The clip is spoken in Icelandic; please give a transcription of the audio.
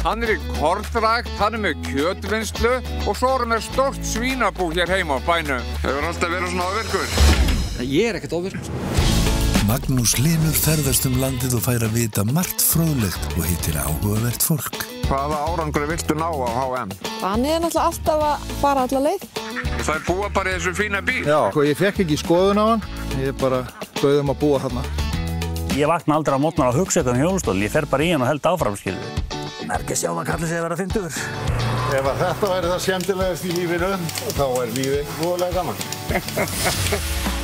Hann er í kortrækt, hann er með kjötvinnslu og svo erum við stort svínabú hér heima á bænum. Hefur alltaf verið svona ofirkur? Ég er ekkert ofirkur. Magnús Linur ferðast um landið og fær að vita margt fróðlegt og hittir áhugavert fólk. Hvaða árangri viltu ná á HM? Hann er náttúrulega alltaf að fara alla leið. Það er búa bara í þessu fína bíl. Já, og ég fekk ekki skoðun á hann. Ég bara bauðum að búa þarna. Ég vakna aldrei á mótnar að hugsa eitthvað um hjólstólinn. Ég fer bara í hann og held áfram, skilur merkja sjá að kalla sig að vera fyndur. Ef að þetta væri það skemmtilegast í lífinu, þá er lífið ekki búinlega gaman.